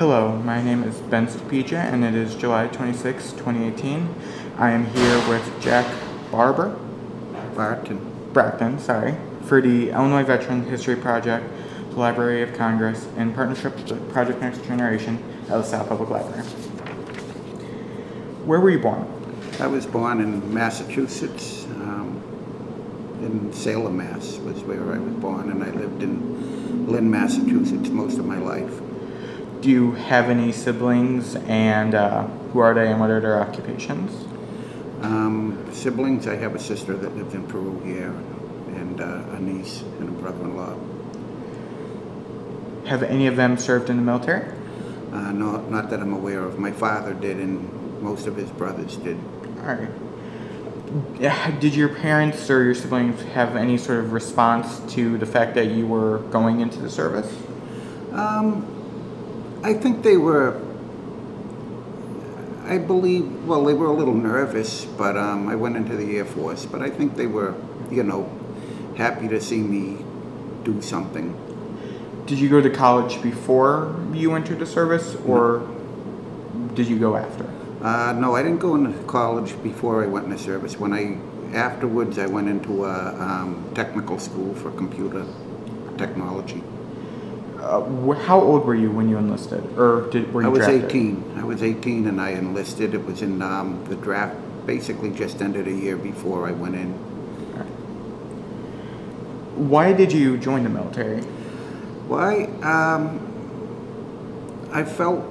Hello, my name is Ben Stupija and it is July 26, 2018. I am here with Jack Barber, Barton. Brackton, sorry, for the Illinois Veteran History Project, the Library of Congress, in partnership with Project Next Generation at the South Public Library. Where were you born? I was born in Massachusetts, um, in Salem, Mass. was where I was born, and I lived in Lynn, Massachusetts most of my life. Do you have any siblings and uh, who are they and what are their occupations? Um, siblings, I have a sister that lives in Peru here, and uh, a niece and a brother-in-law. Have any of them served in the military? Uh, no, not that I'm aware of. My father did, and most of his brothers did. All right. Did your parents or your siblings have any sort of response to the fact that you were going into the service? Um, I think they were, I believe, well, they were a little nervous, but um, I went into the Air Force. But I think they were, you know, happy to see me do something. Did you go to college before you entered the service, or did you go after? Uh, no, I didn't go into college before I went into service. When I, afterwards, I went into a um, technical school for computer technology. Uh, how old were you when you enlisted, or did, were you I was drafted? 18. I was 18 and I enlisted. It was in um, the draft, basically just ended a year before I went in. Why did you join the military? Why? Um, I felt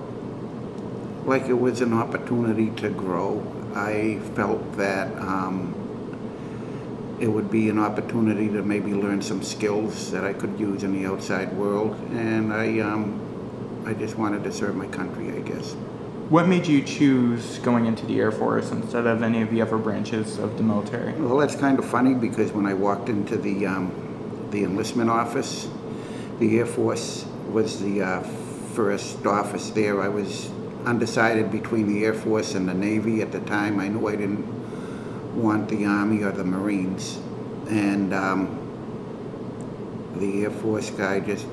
like it was an opportunity to grow. I felt that um, it would be an opportunity to maybe learn some skills that I could use in the outside world, and I, um, I just wanted to serve my country, I guess. What made you choose going into the Air Force instead of any of the other branches of the military? Well, that's kind of funny because when I walked into the um, the enlistment office, the Air Force was the uh, first office there. I was undecided between the Air Force and the Navy at the time. I knew I didn't want the Army or the Marines, and um, the Air Force guy just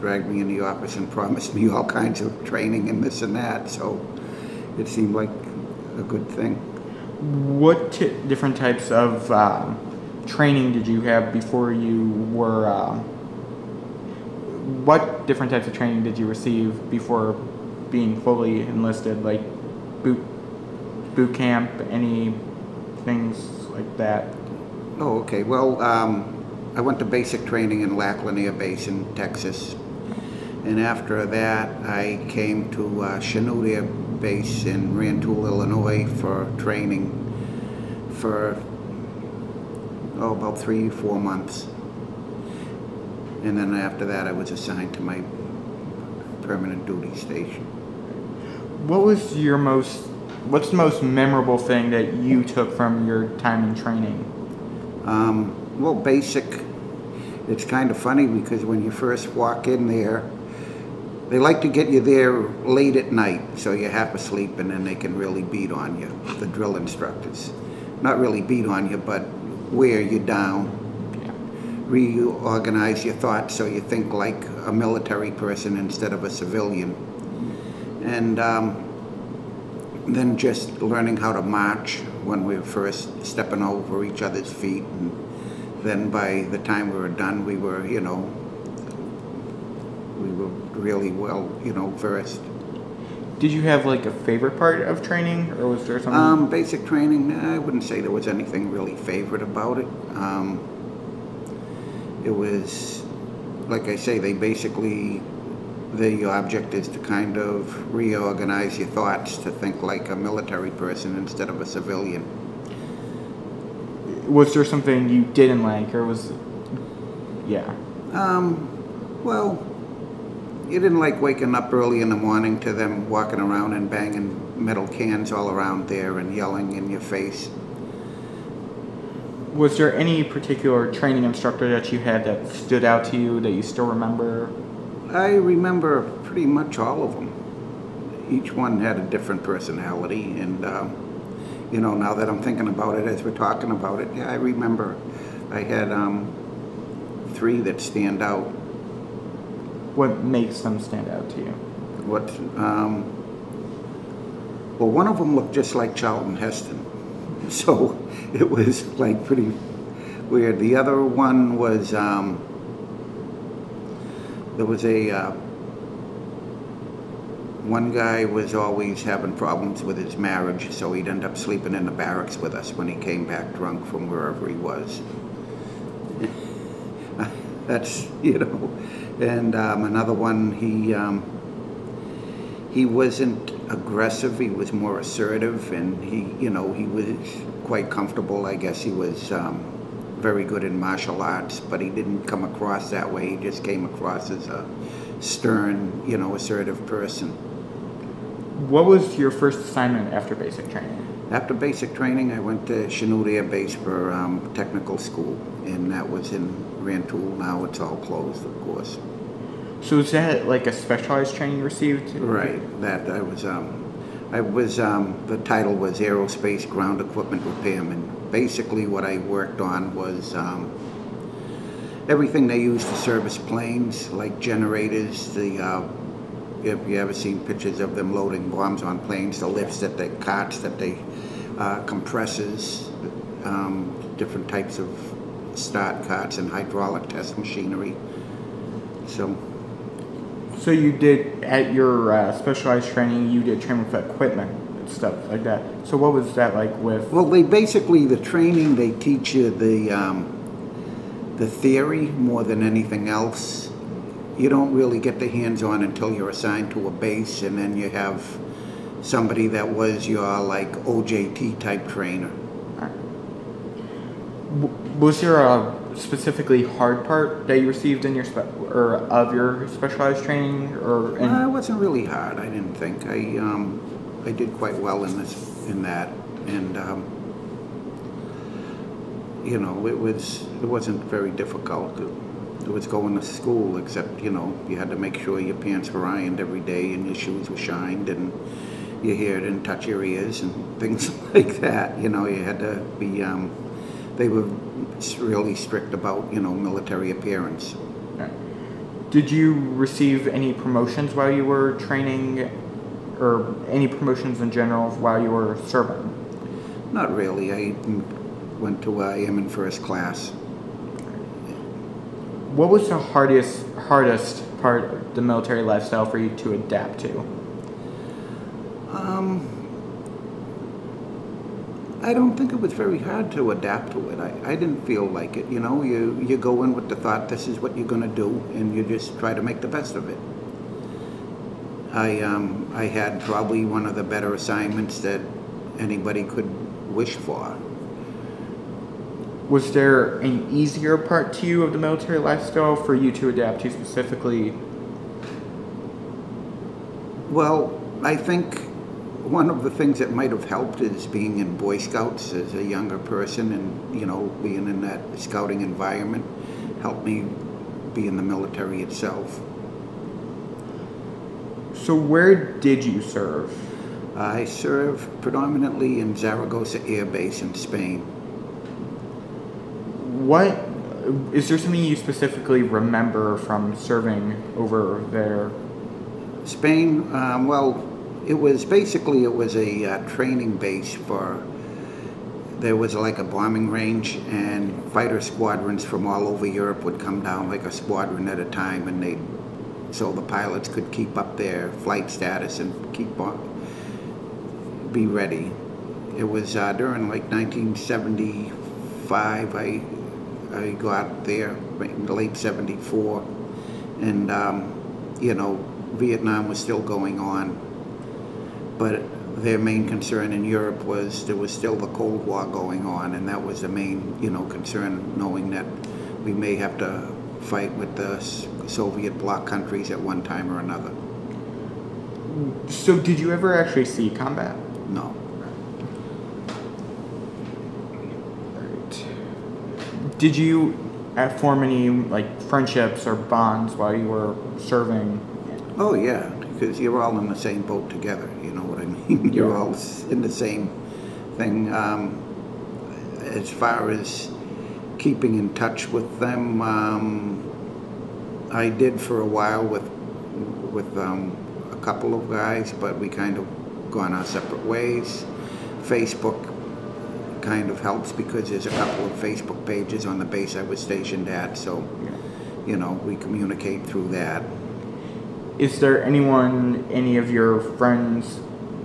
dragged me in the office and promised me all kinds of training and this and that. So it seemed like a good thing. What different types of um, training did you have before you were? Um, what different types of training did you receive before being fully enlisted, like boot boot camp, any things like that? Oh, okay. Well, um, I went to basic training in Lackland Air Base in Texas. And after that, I came to uh, Chanute Air Base in Rantoul, Illinois for training for, oh, about three, four months. And then after that, I was assigned to my permanent duty station. What was your most? What's the most memorable thing that you took from your time in training? Um, well, basic. It's kind of funny because when you first walk in there, they like to get you there late at night so you're half asleep and then they can really beat on you, the drill instructors. Not really beat on you, but wear you down, reorganize your thoughts so you think like a military person instead of a civilian. And um, then just learning how to march when we were first stepping over each other's feet. And then by the time we were done, we were, you know, we were really well, you know, versed. Did you have like a favorite part of training, or was there something? Um, basic training, I wouldn't say there was anything really favorite about it. Um, it was, like I say, they basically, the object is to kind of reorganize your thoughts to think like a military person instead of a civilian. was there something you didn't like, or was? Yeah. Um, well, you didn't like waking up early in the morning to them walking around and banging metal cans all around there and yelling in your face. Was there any particular training instructor that you had that stood out to you that you still remember? I remember pretty much all of them. Each one had a different personality, and um, you know, now that I'm thinking about it as we're talking about it, yeah, I remember I had um, three that stand out. What makes them stand out to you? What, um, well, one of them looked just like Charlton Heston. So it was like pretty weird. The other one was, um, there was a, uh, one guy was always having problems with his marriage, so he'd end up sleeping in the barracks with us when he came back drunk from wherever he was. That's, you know, and um, another one, he, um, he wasn't aggressive, he was more assertive, and he, you know, he was quite comfortable. I guess he was um, very good in martial arts, but he didn't come across that way. He just came across as a stern, you know, assertive person. What was your first assignment after basic training? After basic training, I went to Chanute Air Base for um, technical school, and that was in Rantoul. Now it's all closed, of course. So is that like a specialized training you received? Right. That I was. Um, I was. Um, the title was Aerospace Ground Equipment Repairman. Basically, what I worked on was um, everything they use to service planes, like generators. The uh, if you ever seen pictures of them loading bombs on planes, the lifts that they carts that they uh, compressors, um, different types of start carts and hydraulic test machinery. So So you did at your uh, specialized training, you did training with equipment and stuff like that. So what was that like with? Well, they basically the training they teach you the um, the theory more than anything else. You don't really get the hands-on until you're assigned to a base, and then you have somebody that was your like OJT type trainer. Was there a specifically hard part that you received in your spe- or of your specialized training or? in- Uh, it wasn't really hard. I didn't think. I um, I did quite well in this in that, and um, you know it was it wasn't very difficult. It, it was going to school, except you know you had to make sure your pants were ironed every day and your shoes were shined and your hair didn't touch your ears and things like that. You know you had to be. Um, they were really strict about you know military appearance. Did you receive any promotions while you were training, or any promotions in general while you were serving? Not really. I went to uh, in first class. What was the hardest hardest part of the military lifestyle for you to adapt to? Um, I don't think it was very hard to adapt to it. I, I didn't feel like it. You know, you, you go in with the thought this is what you're going to do, and you just try to make the best of it. I, um, I had probably one of the better assignments that anybody could wish for. Was there an easier part to you of the military lifestyle for you to adapt to specifically? Well, I think one of the things that might have helped is being in Boy Scouts as a younger person and, you know, being in that scouting environment helped me be in the military itself. So where did you serve? I served predominantly in Zaragoza Air Base in Spain. What is there something you specifically remember from serving over there? Spain, um, well, it was basically it was a uh, training base for. There was like a bombing range, and fighter squadrons from all over Europe would come down like a squadron at a time, and they, so the pilots could keep up their flight status and keep on, be ready. It was uh, during like 1975. I I got there in the late '74, and um, you know Vietnam was still going on, but their main concern in Europe was there was still the Cold War going on, and that was the main, you know, concern, knowing that we may have to fight with the Soviet bloc countries at one time or another. So did you ever actually see combat? No. Right. Did you uh, form any like friendships or bonds while you were serving? Oh yeah, because you're all in the same boat together. You're all in the same thing. Um, as far as keeping in touch with them, um, I did for a while with with um, a couple of guys, but we kind of gone our separate ways. Facebook kind of helps because there's a couple of Facebook pages on the base I was stationed at, so, you know, we communicate through that. Is there anyone, any of your friends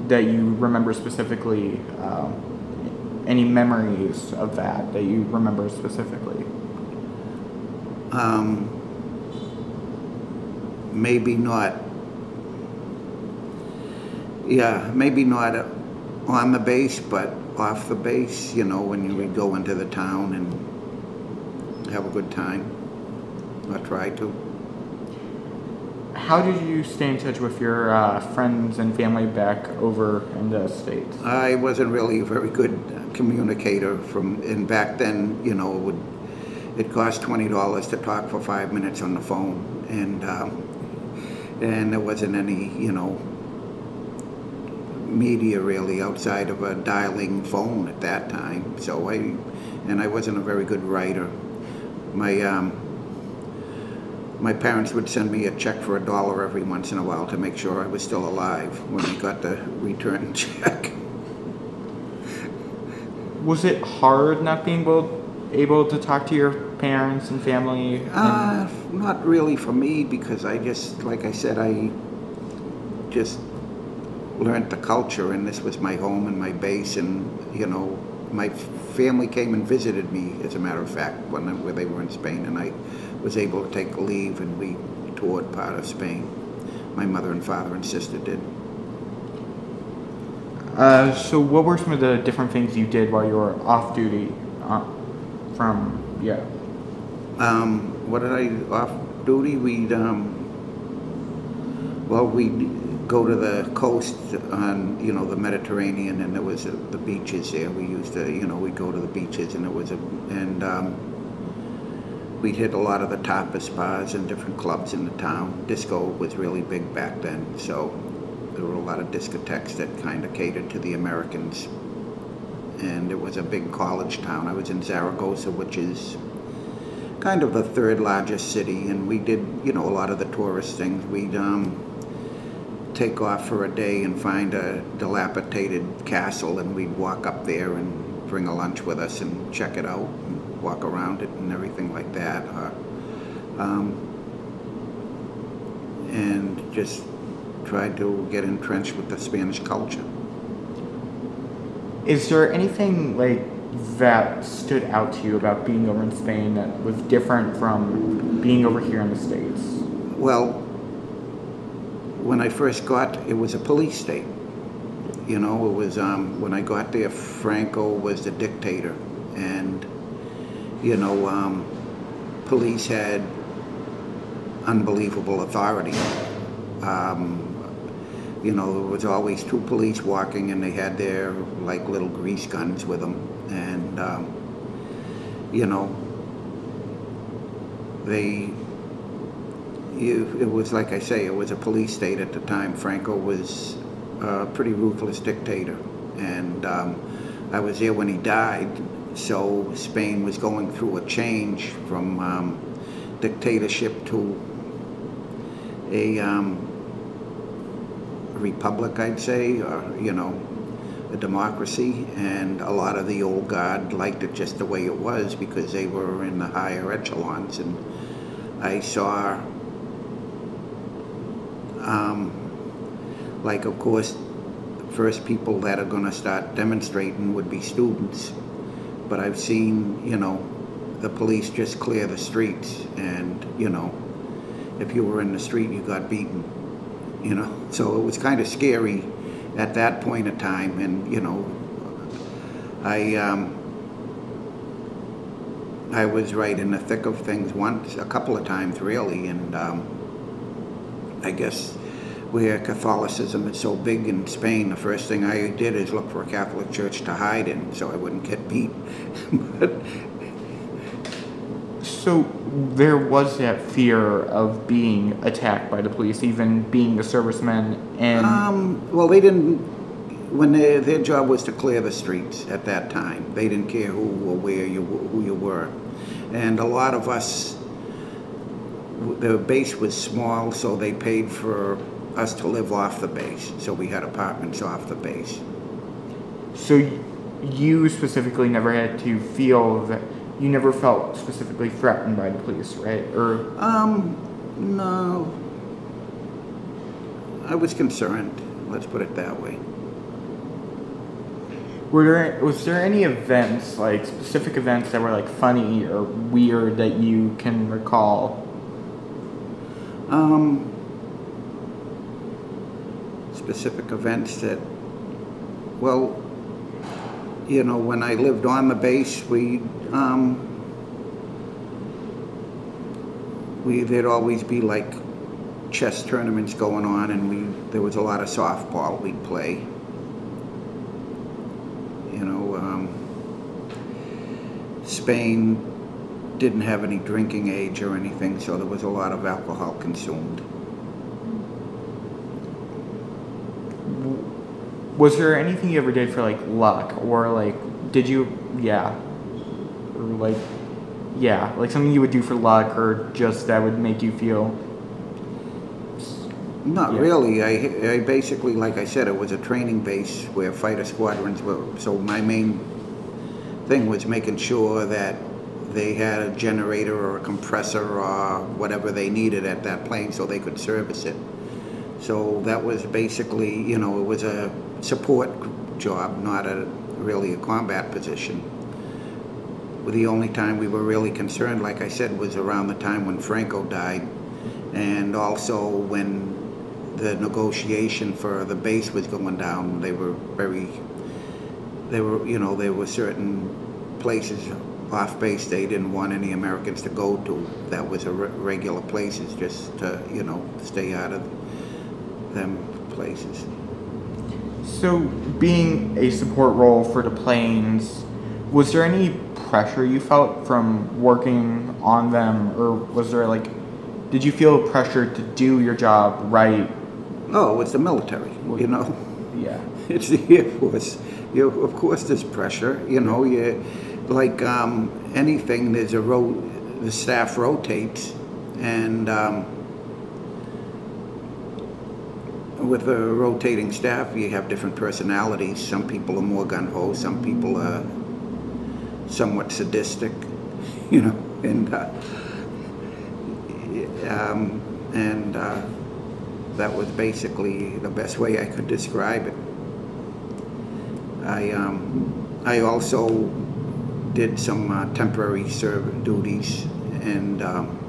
that you remember specifically? Um, any memories of that that you remember specifically? Um, maybe not. Yeah, maybe not on the base, but off the base, you know, when you would go into the town and have a good time, or try to. How did you stay in touch with your uh, friends and family back over in the States? I wasn't really a very good communicator from, and back then, you know, it would, it cost twenty dollars to talk for five minutes on the phone, and, um, and there wasn't any, you know, media really outside of a dialing phone at that time, so I, and I wasn't a very good writer. My, um, my parents would send me a check for a dollar every once in a while to make sure I was still alive when I got the return check. Was it hard not being able, able to talk to your parents and family? and- Uh, not really for me because I just, like I said, I just learned the culture and this was my home and my base and, you know, my family came and visited me, as a matter of fact, when, I- where they were in Spain and I was able to take leave and we toured part of Spain. My mother and father and sister did. Uh, so what were some of the different things you did while you were off duty uh, from, yeah. Um, what did I, off duty, we'd, um, well, we'd go to the coast on, you know, the Mediterranean and there was uh, the beaches there. We used to, you know, we'd go to the beaches and there was a, and, um, we'd hit a lot of the tapas bars and different clubs in the town. Disco was really big back then, so there were a lot of discotheques that kind of catered to the Americans. And it was a big college town. I was in Zaragoza, which is kind of the third largest city, and we did, you know, a lot of the tourist things. We'd um, take off for a day and find a dilapidated castle, and we'd walk up there and bring a lunch with us and check it out, walk around it and everything like that. Uh, um, and just tried to get entrenched with the Spanish culture. Is there anything like that stood out to you about being over in Spain that was different from being over here in the States? Well, when I first got, it was a police state. You know, it was um, when I got there. Franco was the dictator, and you know, um, police had unbelievable authority. Um, you know, there was always two police walking, and they had their like little grease guns with them, and um, you know, they you, it was like I say, it was a police state at the time. Franco was a pretty ruthless dictator, and um, I was there when he died. So Spain was going through a change from um, dictatorship to a um, republic, I'd say, or you know, a democracy. And a lot of the old guard liked it just the way it was because they were in the higher echelons. And I saw um, like, of course, the first people that are going to start demonstrating would be students. But I've seen, you know, the police just clear the streets, and you know, if you were in the street, you got beaten. You know, so it was kind of scary at that point of time, and you know, I um, I was right in the thick of things once, a couple of times really, and. Um, I guess where Catholicism is so big in Spain, the first thing I did is look for a Catholic church to hide in so I wouldn't get beat. but So there was that fear of being attacked by the police, even being a serviceman, and um, well, they didn't. When their their job was to clear the streets at that time, they didn't care who or where you who you were, and a lot of us. The base was small, so they paid for us to live off the base, so we had apartments off the base. So you specifically never had to feel that you never felt specifically threatened by the police, right? Or Um, no. I was concerned, let's put it that way. were there was there any events like specific events that were like funny or weird that you can recall? Um, specific events that, well, you know, when I lived on the base, we, um, we, there'd always be like chess tournaments going on and we, there was a lot of softball we'd play. You know, um, Spain didn't have any drinking age or anything, so there was a lot of alcohol consumed. Was there anything you ever did for like luck or like did you yeah or like yeah like something you would do for luck or just that would make you feel Not Yeah. really. I, I basically, like I said, it was a training base where fighter squadrons were. So my main thing was making sure that they had a generator or a compressor or whatever they needed at that plane so they could service it. So that was basically, you know, it was a support job, not a really a combat position. The only time we were really concerned, like I said, was around the time when Franco died, and also when the negotiation for the base was going down. They were very, they were, you know, there were certain places off base they didn't want any Americans to go to. That was a re- regular places, just to, you know, stay out of them places. So, being a support role for the planes, was there any pressure you felt from working on them, or was there like, did you feel pressure to do your job right? Oh, it's the military, you know. Yeah. It's the Air Force. You, of course, there's pressure. You know, you like um, anything. There's a ro- the staff rotates, and um, with a rotating staff, you have different personalities. Some people are more gun ho. Some people are somewhat sadistic. You know, and uh, um, and uh, that was basically the best way I could describe it. I um, I also did some uh, temporary serve duties, and um,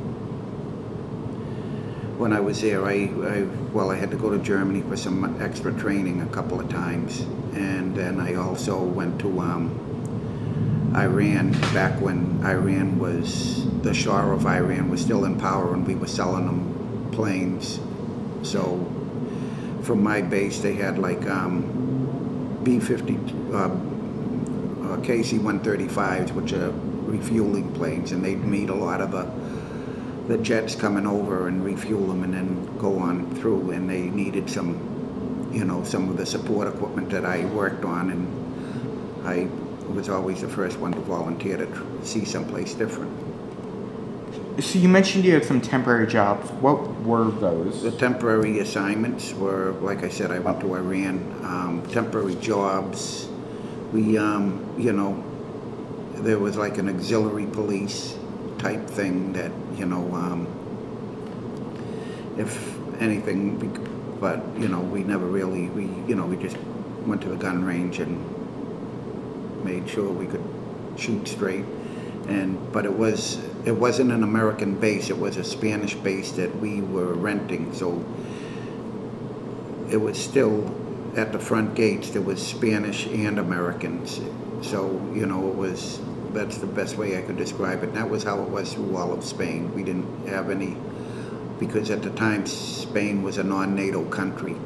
when I was there, I, I well, I had to go to Germany for some extra training a couple of times, and then I also went to um, Iran back when Iran was the Shah of Iran was still in power, and we were selling them planes. So from my base, they had like um, B-50, uh, uh, KC-135s, which are refueling planes, and they'd meet a lot of the the jets coming over and refuel them and then go on through. And they needed some, you know, some of the support equipment that I worked on, and I was always the first one to volunteer to tr- see someplace different. So you mentioned you had some temporary jobs. What were those? The temporary assignments were, like I said, I went to Iran. Um, temporary jobs. We, um, you know, there was like an auxiliary police type thing that, you know, um, if anything, we, but you know, we never really, we, you know, we just went to the gun range and made sure we could shoot straight. And but it was it wasn't an American base; it was a Spanish base that we were renting. So it was still at the front gates. There was Spanish and Americans. So you know, it was that's the best way I could describe it. And that was how it was through all of Spain. We didn't have any because at the time Spain was a non-NATO country.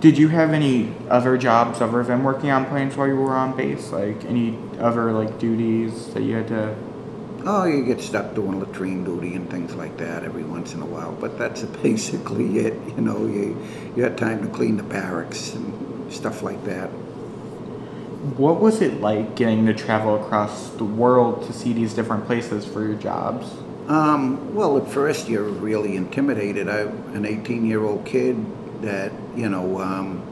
Did you have any other jobs other than working on planes while you were on base? Like any other like duties that you had to? Oh, you get stuck doing latrine duty and things like that every once in a while, but that's basically it. You know, you you had time to clean the barracks and stuff like that. What was it like getting to travel across the world to see these different places for your jobs? Um, well, at first you're really intimidated. I'm an 18-year-old kid that, you know, um,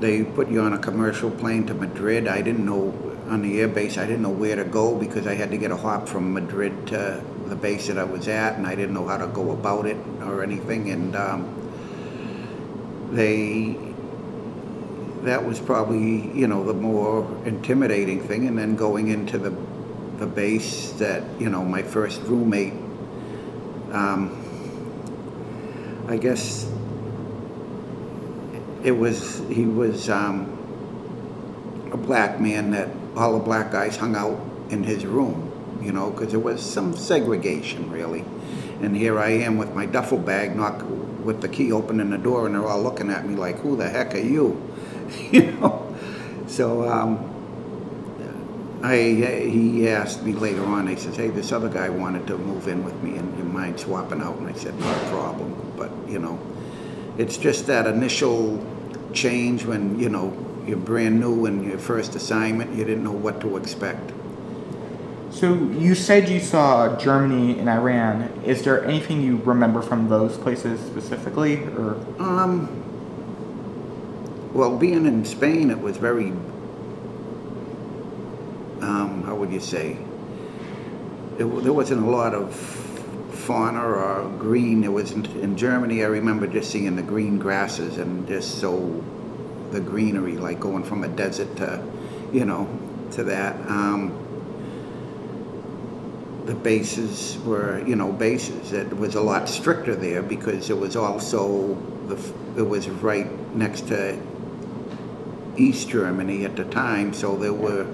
they put you on a commercial plane to Madrid. I didn't know, on the air base, I didn't know where to go because I had to get a hop from Madrid to the base that I was at, and I didn't know how to go about it or anything. And um, they, that was probably, you know, the more intimidating thing. And then going into the the base that, you know, my first roommate, um, I guess it was, he was um, a black man that all the black guys hung out in his room, you know, because there was some segregation, really. And here I am with my duffel bag, knock with the key opening the door, and they're all looking at me like, "Who the heck are you?" you know. So um, I, he asked me later on, he says, hey, this other guy wanted to move in with me and you mind swapping out? And I said, no problem. But, you know, it's just that initial change when, you know, you're brand new and your first assignment, you didn't know what to expect. So you said you saw Germany and Iran. Is there anything you remember from those places specifically, or? Um. Well, being in Spain, it was very um, how would you say, it, there wasn't a lot of fauna or green. It was in, in Germany. I remember just seeing the green grasses and just so the greenery, like going from a desert to, you know, to that. Um, the bases were, you know, bases. It was a lot stricter there because it was also the, it was right next to East Germany at the time, so there were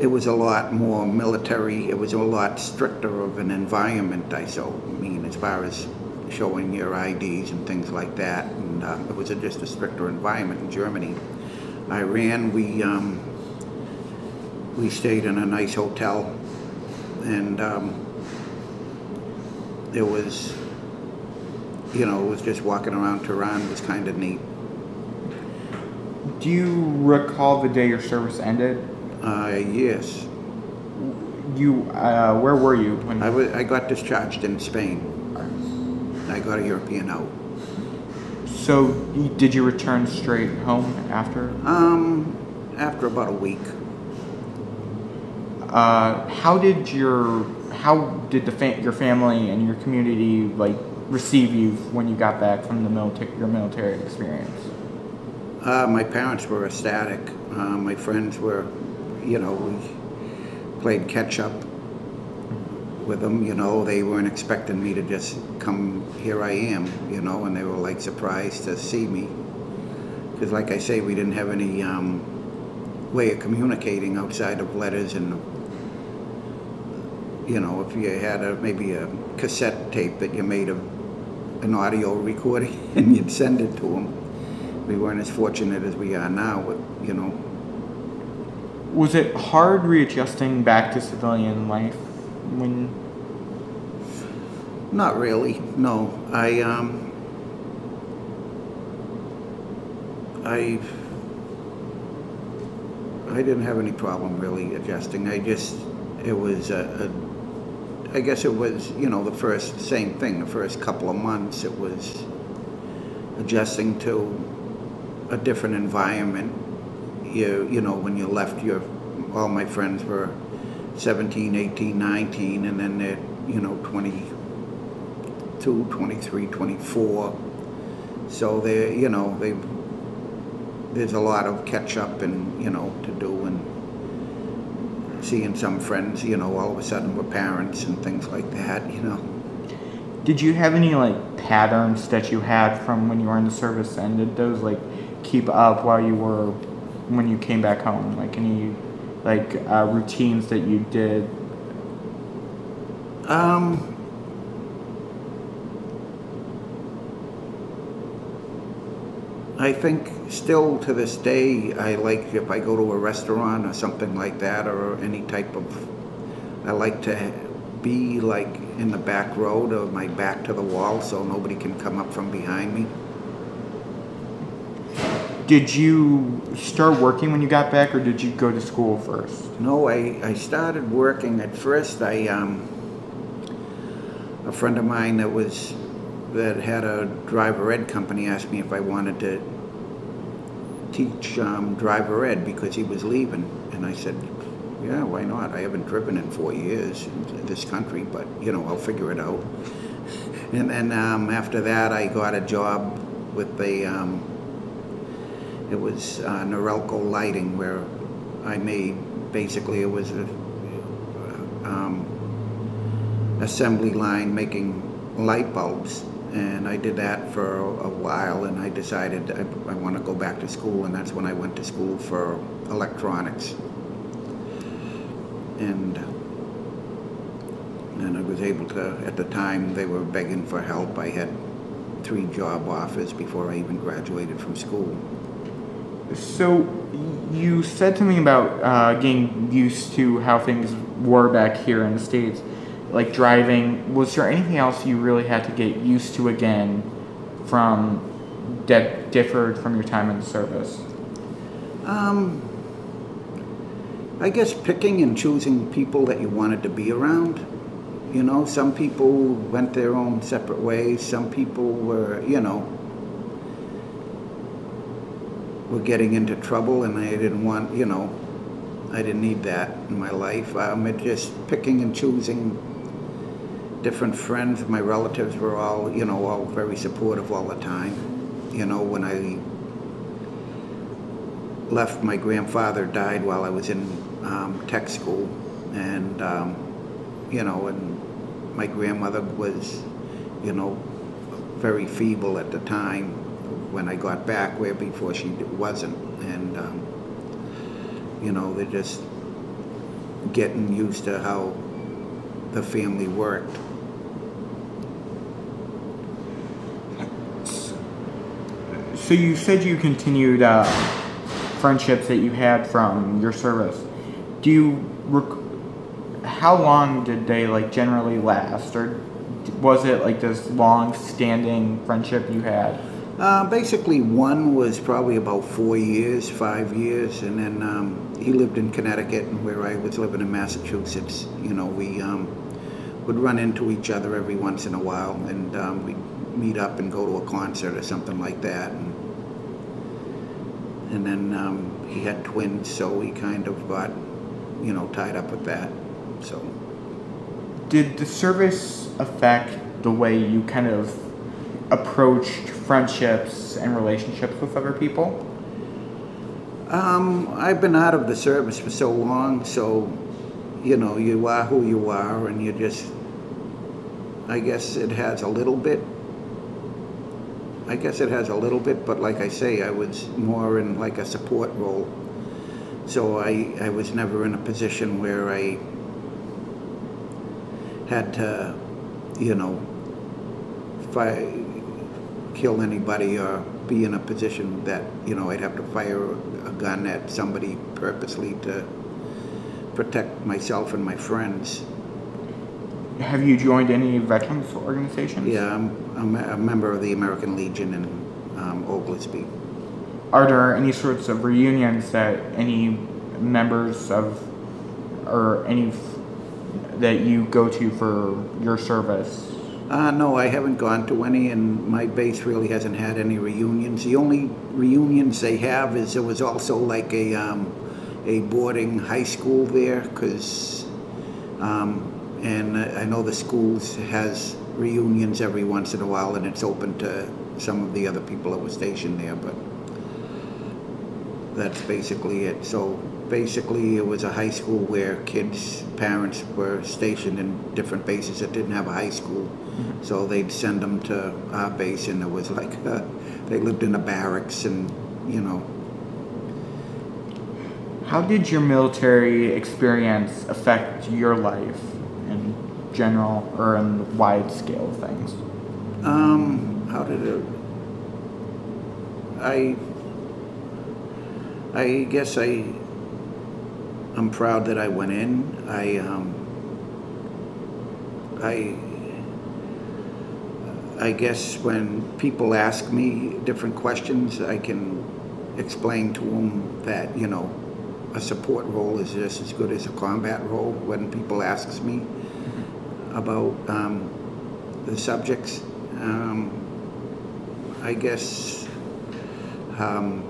it was a lot more military. It was a lot stricter of an environment. I so mean as far as showing your IDs and things like that. And uh, it was a, just a stricter environment in Germany. Iran, we um, we stayed in a nice hotel, and um, it was, you know, it was just walking around Tehran was kind of neat. Do you recall the day your service ended? Uh, yes. You, uh, where were you when? I, was, I got discharged in Spain. I got a European out. So, did you return straight home after? Um, after about a week. Uh, how did your how did the fa- your family and your community like receive you when you got back from the military your military experience? Uh, my parents were ecstatic. Uh, my friends were you know, we played catch up with them, you know, they weren't expecting me to just come, here I am, you know, and they were like surprised to see me. Because like I say, we didn't have any um, way of communicating outside of letters and, you know, if you had a, maybe a cassette tape that you made of an audio recording and you'd send it to them. We weren't as fortunate as we are now with, you know, was it hard readjusting back to civilian life when? Not really. No, I um, I I didn't have any problem really adjusting. I just it was a, a I guess it was you know the first same thing. The first couple of months it was adjusting to a different environment you, you know, when you left your, all my friends were 17, 18, 19, and then they're, you know, 22, 23, 24. So they, you know, they, there's a lot of catch up and, you know, to do and seeing some friends, you know, all of a sudden were parents and things like that, you know. Did you have any like patterns that you had from when you were in the service and did those like keep up while you were when you came back home? Like any like uh, routines that you did? Um. I think still to this day, I like if I go to a restaurant or something like that, or any type of, I like to be like in the back road of my back to the wall so nobody can come up from behind me. Did you start working when you got back, or did you go to school first? No, I, I started working at first. I um, a friend of mine that was that had a driver ed company asked me if I wanted to teach um, driver ed because he was leaving, and I said, "Yeah, why not? I haven't driven in four years in this country, but you know I'll figure it out." And then um, after that, I got a job with the um, it was uh, Norelco Lighting where I made basically it was a um, assembly line making light bulbs. And I did that for a, a while and I decided I, I want to go back to school and that's when I went to school for electronics. And and I was able to at the time they were begging for help. I had three job offers before I even graduated from school So, you said something about uh, getting used to how things were back here in the States, like driving. Was there anything else you really had to get used to again from that differed from your time in the service? Um, I guess picking and choosing people that you wanted to be around. You know, some people went their own separate ways. Some people were, you know, were getting into trouble, and I didn't want, you know, I didn't need that in my life. Um, it just picking and choosing different friends. My relatives were all, you know, all very supportive all the time. You know, when I left, my grandfather died while I was in um, tech school, and um, you know, and my grandmother was, you know, very feeble at the time when I got back, where before she wasn't, and um, you know, they're just getting used to how the family worked. So you said you continued uh, friendships that you had from your service. Do you how long did they like generally last, or was it like this long-standing friendship you had? Uh, basically, one was probably about four years, five years, and then um, he lived in Connecticut, and where I was living in Massachusetts. You know, we um, would run into each other every once in a while, and um, we'd meet up and go to a concert or something like that. And, and then um, he had twins, so he kind of got, you know, tied up with that. So. Did the service affect the way you kind of approached friendships and relationships with other people? Um, I've been out of the service for so long, so you know, you are who you are, and you just. I guess it has a little bit. I guess it has a little bit, but like I say, I was more in like a support role. So I, I was never in a position where I had to, you know, fi kill anybody or be in a position that, you know, I'd have to fire a gun at somebody purposely to protect myself and my friends. Have you joined any veterans organizations? Yeah, I'm, I'm a member of the American Legion in um, Oglesby. Are there any sorts of reunions that any members of, or any f- that you go to for your service? Uh, no, I haven't gone to any, and my base really hasn't had any reunions. The only reunions they have is there was also like a um, a boarding high school there, because, um, and I know the schools has reunions every once in a while, and it's open to some of the other people that were stationed there, but that's basically it. So basically, it was a high school where kids' parents were stationed in different bases that didn't have a high school. So they'd send them to our base, and it was like uh, they lived in a barracks, and you know. How did your military experience affect your life in general or in the wide scale of things? Um, how did it? I. I guess I. I'm proud that I went in. I. Um, I. I guess when people ask me different questions, I can explain to them that, you know, a support role is just as good as a combat role when people ask me about um, the subjects. Um, I guess um,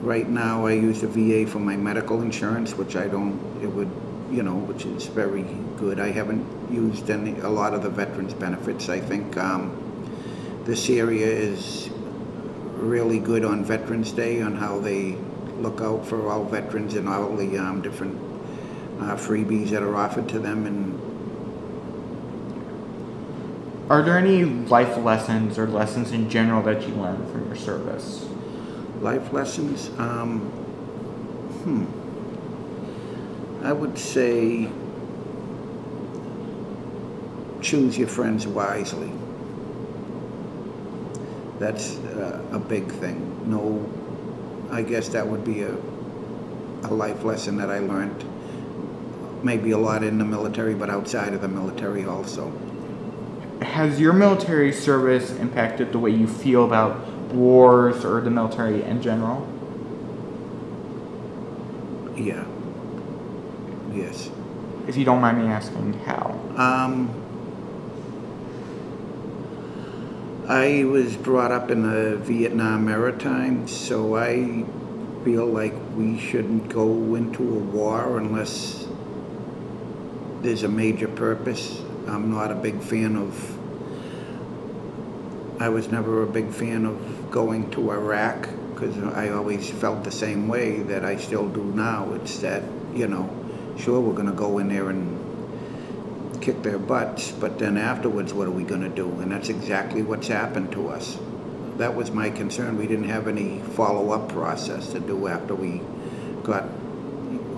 right now I use the VA for my medical insurance, which I don't, it would, you know, which is very good. I haven't used any, a lot of the veterans benefits. I think um, this area is really good on Veterans Day on how they look out for all veterans and all the um, different uh, freebies that are offered to them and Are there any life lessons or lessons in general that you learned from your service? life lessons. Um, hmm. I would say choose your friends wisely. That's uh, a big thing. No, I guess that would be a, a life lesson that I learned. Maybe a lot in the military, but outside of the military also. Has your military service impacted the way you feel about wars or the military in general? Yeah. Yes. If you don't mind me asking, how? Um, I was brought up in the Vietnam Maritime, so I feel like we shouldn't go into a war unless there's a major purpose. I'm not a big fan of, I was never a big fan of going to Iraq because I always felt the same way that I still do now. It's that, you know, sure, we're going to go in there and kick their butts, but then afterwards, what are we going to do? And that's exactly what's happened to us. That was my concern. We didn't have any follow-up process to do after we got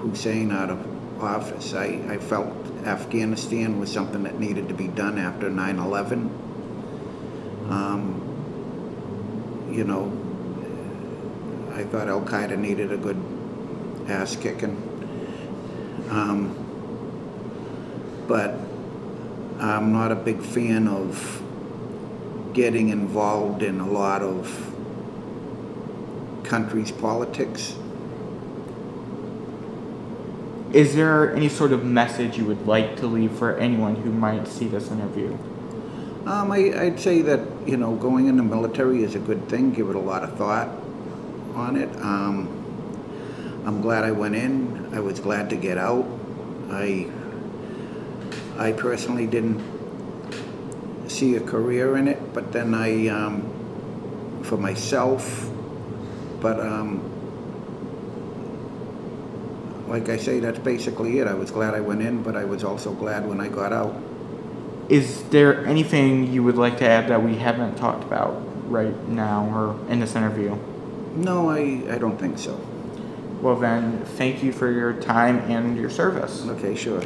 Hussein out of office. I, I felt Afghanistan was something that needed to be done after 9/11. Um, you know, I thought Al Qaeda needed a good ass kicking. Um, but I'm not a big fan of getting involved in a lot of countries' politics. Is there any sort of message you would like to leave for anyone who might see this interview? Um, I, I'd say that, you know, going in the military is a good thing. Give it a lot of thought on it. Um, I'm glad I went in. I was glad to get out. I, I personally didn't see a career in it, but then I, um, for myself, but um, like I say, that's basically it. I was glad I went in, but I was also glad when I got out. Is there anything you would like to add that we haven't talked about right now or in this interview? No, I, I don't think so. Well, then, thank you for your time and your service. Okay, sure.